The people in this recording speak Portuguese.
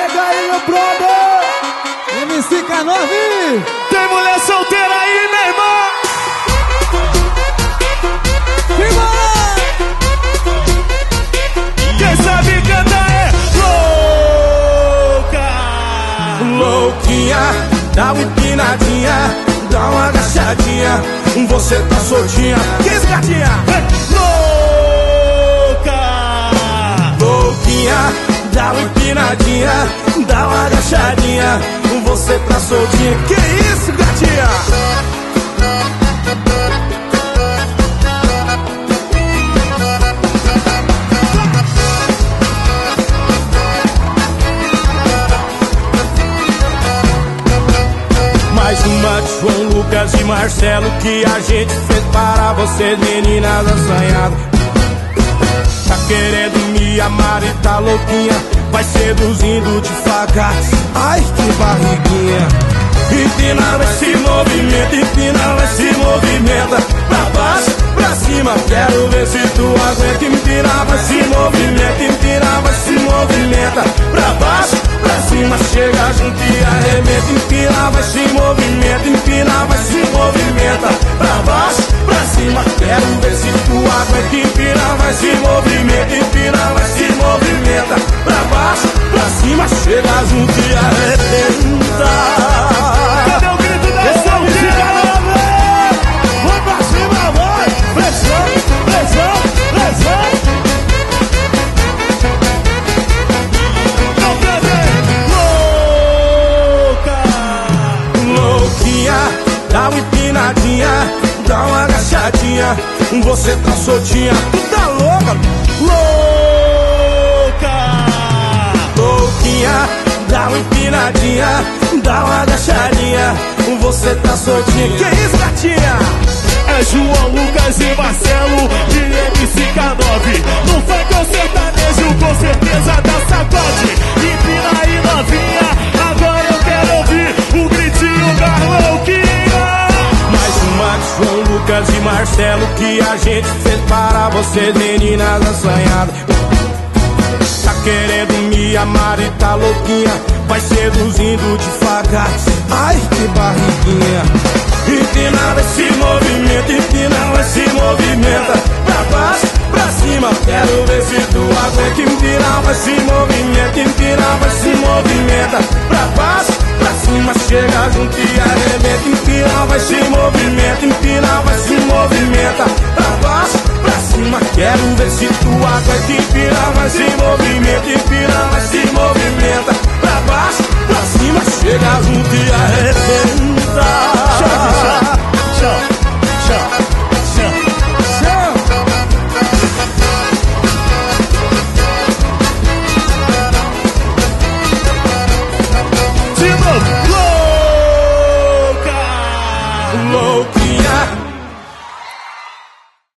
Chega aí, meu brother! MC K9! Tem mulher solteira aí, meu irmão! Quem sabe cantar é louca! Louquinha, dá uma empinadinha, dá uma agachadinha, você tá soltinha. Que isso, gatinha? Uma agachadinha, você tá soltinha. Que isso, gatinha? Mais uma de João Lucas e Marcelo que a gente fez para vocês, meninas assanhadas. Tá querendo me amar e tá louquinha, vai seduzindo devagar. Ai, que barriguinha. Empina, vai se movimenta, empina, vai se movimenta. Pra baixo, pra cima, quero ver se tu aguenta. Empina, vai se movimenta, empina, vai se movimenta. Pra baixo, pra cima, chega junto e arrebenta. Empina, vai uma empinadinha, dá uma agachadinha, você tá soltinha. Tu tá louca? Louca! Louquinha, dá uma empinadinha, dá uma agachadinha, você tá soltinha. Que isso, gatinha? É João Lucas e Marcelo de MC9 No funk ou sertanejo, com certeza dá Marcelo que a gente fez para vocês, meninas assanhadas. Tá querendo me amar e tá louquinha, vai seduzindo devagar. Ai, que barriguinha. Empina, vai se movimenta, empina, vai se movimenta. Pra baixo, pra cima, quero ver se tu aguenta. Empina, vai se